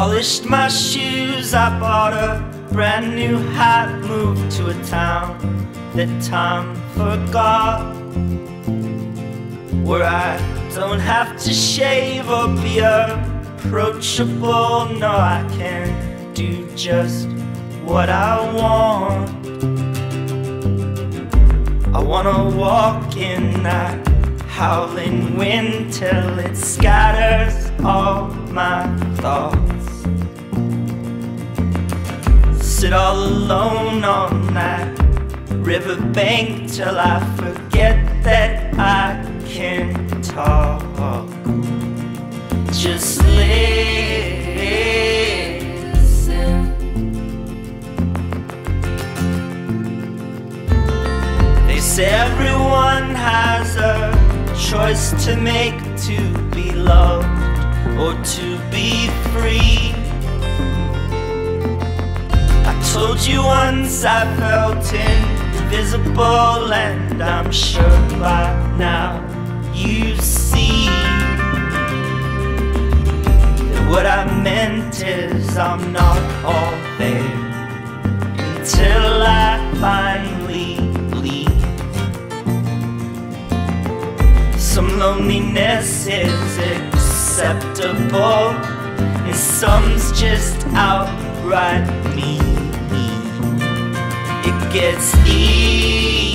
Polished my shoes, I bought a brand new hat, moved to a town that time forgot. Where I don't have to shave or be approachable. No, I can do just what I want. I wanna walk in that howling wind till it scatters all my thoughts. Sit all alone on that riverbank till I forget that I can talk. Just listen. They say everyone has a choice to make to be loved or to be free. Told you once I felt invisible, and I'm sure by now you see that what I meant is I'm not all there until I finally leave. Some loneliness is acceptable, and some's just outright mean. Gets even.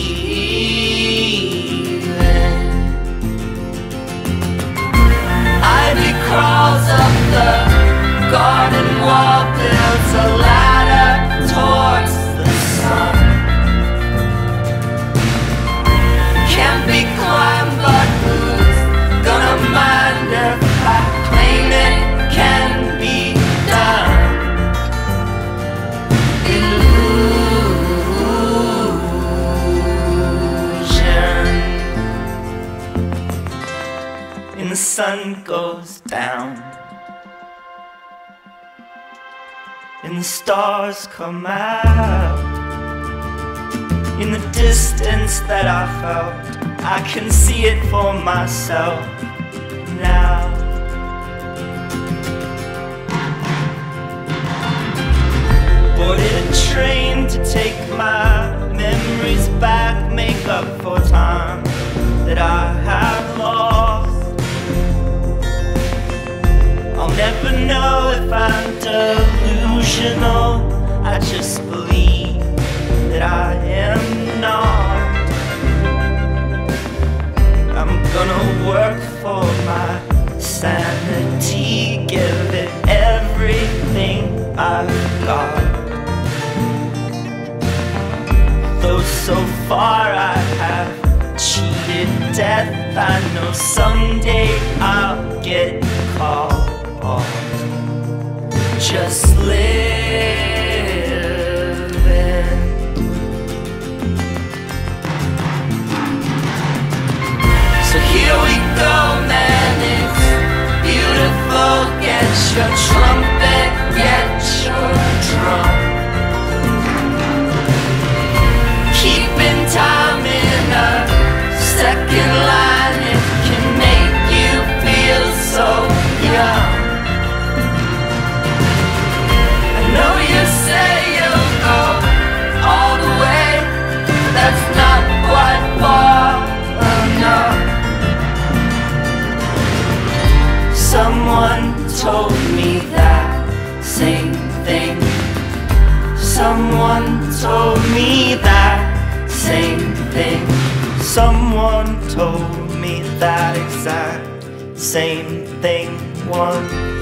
Sun goes down. And the stars come out. In the distance that I felt, I can see it for myself now. Boarded a train to take my delusional. I just believe that I am not. I'm gonna work for my sanity, give it everything I've got. Though so far I have cheated death, I know someday I'll get caught. Just living. Your trumpet, Someone told me that same thing. Someone told me that same thing. Someone told me that exact same thing once.